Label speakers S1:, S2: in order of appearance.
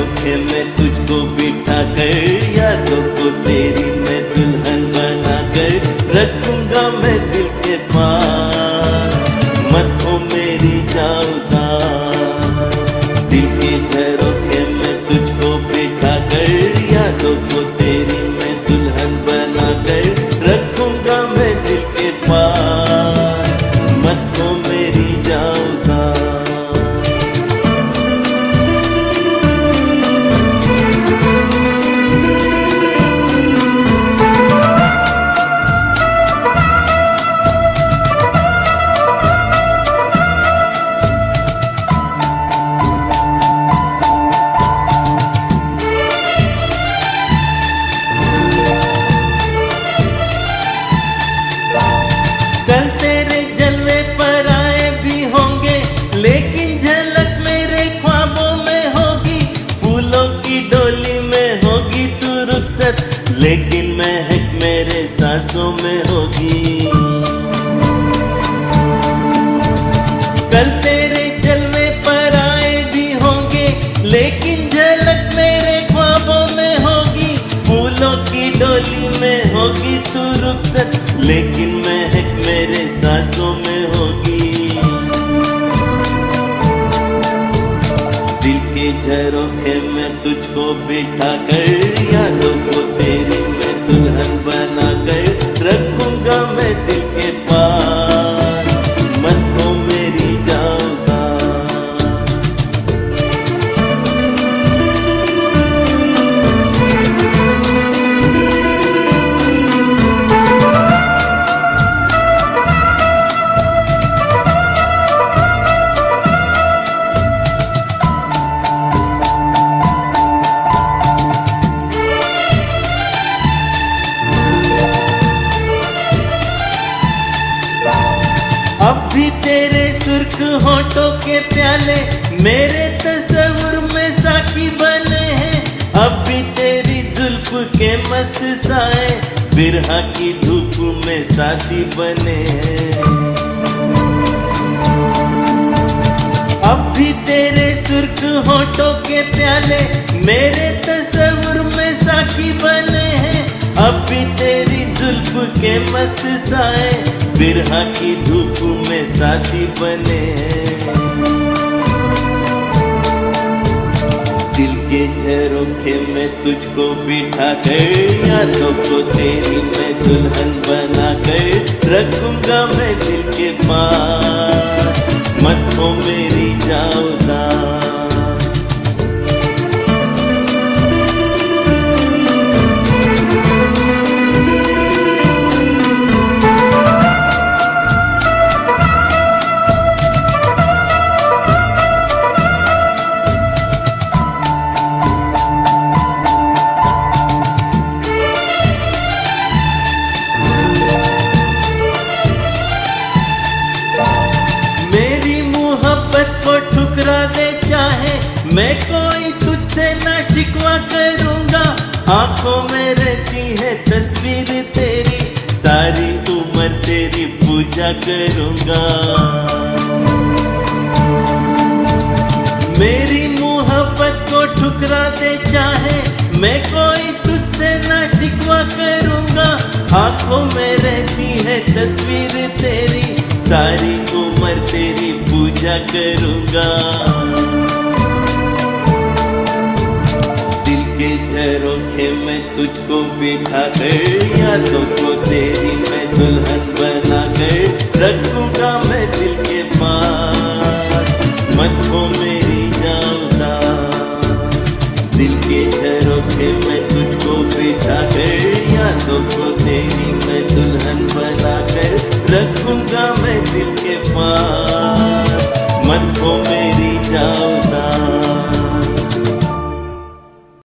S1: धोखे में तुझको बिठा कर, यादों को तेरी मैं दुल्हन बना कर रखूँगा मैं दिल के पास। लेकिन महक मेरे सांसों में होगी। कल तेरे जलवे पर आए भी होंगे, लेकिन झलक मेरे ख्वाबों में होगी। फूलों की डोली में होगी तू रुखसत, लेकिन महक मेरे सांसों में होगी। दिल के झरोखे में तुझको बिठा कर यादों को तेरी मैं होठों के प्याले, मेरे तस्वुर में साकी बने हैं। अब भी तेरी जुल्फ के मस्त साए, बिरहा की धूप में साथी बने हैं। अब भी तेरे सुर्ख होठों के प्याले, मेरे तस्वुर में साकी बने हैं। अब भी तेरी जुल्फ के मस्त साए बिरहा की धूप में साथी बने दिल के झरोखे में तुझको बिठा कर या तो को तेरी मैं दुल्हन बना कर रखूँगा मैं दिल के पास। मैं कोई तुझसे ना शिकवा करूँगा। आँखों में रहती है तस्वीर तेरी। सारी उम्र तेरी पूजा करूँगा। मेरी मोहब्बत को ठुकरा दे चाहे। मैं कोई तुझसे ना शिकवा करूँगा। आँखों में रहती है तस्वीर तेरी। सारी उम्र तेरी पूजा करूँगा। बैठे मैं तुझको बिठा कर, यादों को तेरी मैं दुल्हन बना कर रखूँगा मैं दिल के पास। मत हो मेरी जाऊदा दिल के झरोखे मैं तुझको बिठा कर, यादों को तेरी मैं दुल्हन बना कर रख